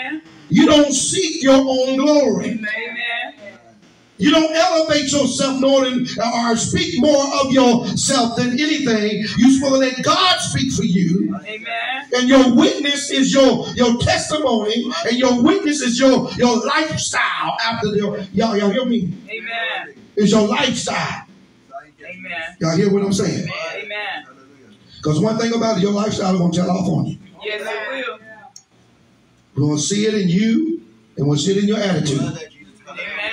Amen. You don't seek your own glory. Amen. You don't elevate yourself nor or speak more of yourself than anything. You're supposed to let God speak for you. Amen. And your witness is your, your testimony, and your witness is your, your lifestyle after the y'all, y'all hear me? Amen. Is your lifestyle. Amen. Y'all hear what I'm saying? Amen. Because one thing about it, your lifestyle is gonna tell off on you. Yes, it will. We're gonna see it in you, and we'll see it in your attitude. Amen.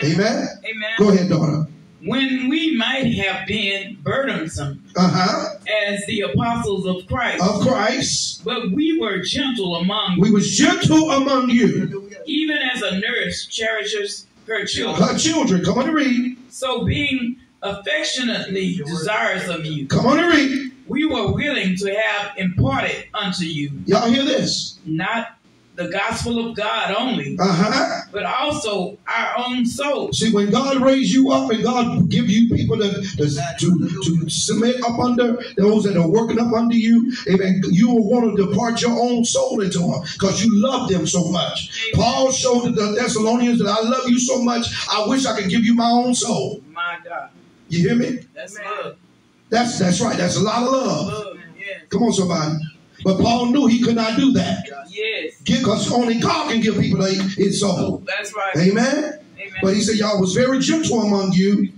Amen. Amen. Go ahead, daughter. When we might have been burdensome Uh-huh. as the apostles of Christ, Of Christ. but we were gentle among We was gentle among you. even as a nurse cherishes her children. Her children. Come on and read. So being affectionately desirous of you, Come on and read. we were willing to have imparted unto you Y'all hear this? not the gospel of God only, Uh-huh. but also our own soul. See, when God raised you up and God give you people to, to, to, to submit up under, those that are working up under you, amen, you will want to depart your own soul into them because you love them so much. Paul showed the Thessalonians that I love you so much, I wish I could give you my own soul. My God, You hear me? that's love. That's that's right. That's a lot of love. Love, Come on, somebody. But Paul knew he could not do that yes. because only God can give people his soul. That's right. Amen. Amen. But he said, Y'all was very gentle among you.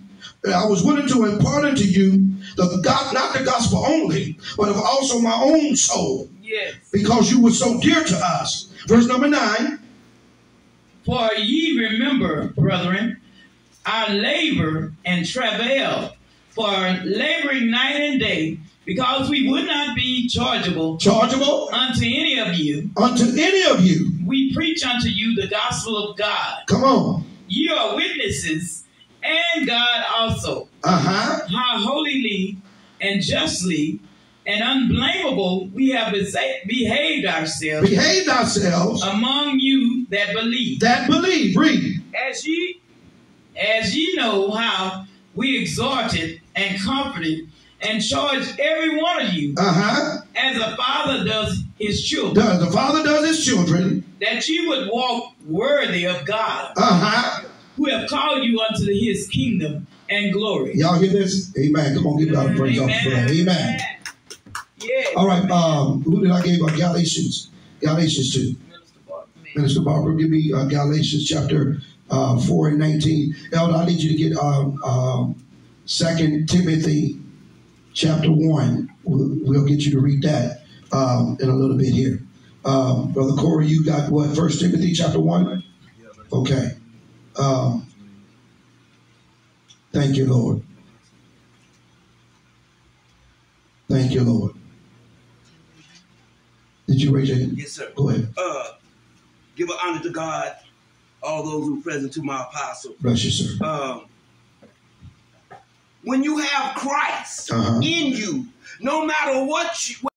I was willing to impart unto you the God, not the gospel only, but of also my own soul, Yes. because you were so dear to us. Verse number nine. For ye remember, brethren, our labor and travail, for laboring night and day, because we would not be chargeable Chargeable unto any of you. unto any of you. We preach unto you the gospel of God. Come on. You are witnesses, and God also, Uh-huh. how holily and justly and unblameable we have behaved ourselves Behaved ourselves among you that believe. that believe. Read. As ye, as ye know how we exhorted and comforted and charge every one of you, Uh-huh. as a father does his children, Does the father does his children. that you would walk worthy of God, Uh-huh. who have called you unto his kingdom and glory. Y'all hear this? Amen. Come on, give God a praise off for that. Amen. Yeah. All right. Um, who did I give uh, Galatians? Galatians to. Minister Barton. Minister Barbara, give me uh, Galatians chapter uh, 4 and 19. Elder, I need you to get um, um, 2 Timothy chapter 1. We'll, we'll get you to read that um, in a little bit here. Um, Brother Corey, you got what? First Timothy chapter 1? Okay. Um, thank you, Lord. Thank you, Lord. Did you raise your hand? Yes, sir. Go ahead. Uh, give an honor to God, all those who are present to my apostle. Bless you, sir. Um, when you have Christ Uh-huh. in you, no matter what you,